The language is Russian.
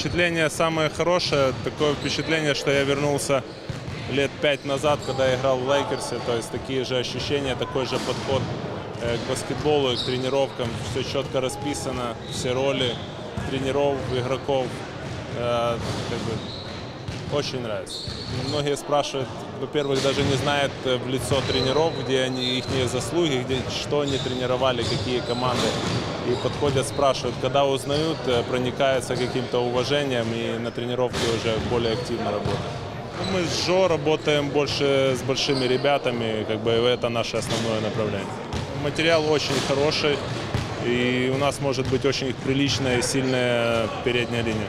Впечатление самое хорошее, такое впечатление, что я вернулся лет пять назад, когда я играл в Лейкерсе, то есть такие же ощущения, такой же подход э, к баскетболу и к тренировкам, все четко расписано, все роли тренеров, игроков, Э, как бы, очень нравится. Многие спрашивают, во-первых, даже не знают э, в лицо тренеров, где они, их заслуги, где, что они тренировали, какие команды. И подходят, спрашивают, когда узнают, э, проникаются каким-то уважением и на тренировке уже более активно работают. Ну, Мы с Жо работаем больше с большими ребятами, как бы это наше основное направление. Материал очень хороший, и у нас может быть очень приличная и сильная передняя линия.